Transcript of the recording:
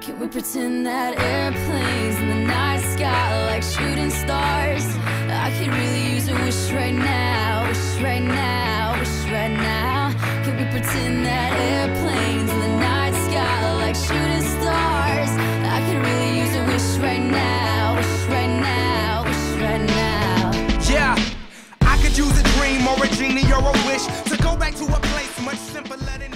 Can we pretend that airplanes in the night sky like shooting stars? I could really use a wish right now, wish right now, wish right now. Can we pretend that airplanes in the night sky like shooting stars? I could really use a wish right now, wish right now, wish right now. Yeah, I could use a dream or a genie or a wish to go back to a place much simpler than